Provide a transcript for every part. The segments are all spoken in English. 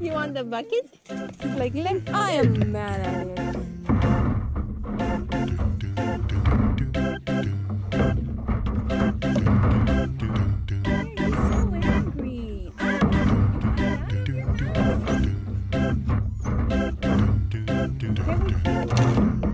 you want the bucket? Like, like I am mad at you. Thank so you.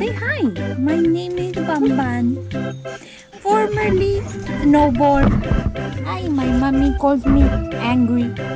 Say hi! My name is Bamban. Formerly snowball. Hi, my mommy calls me angry.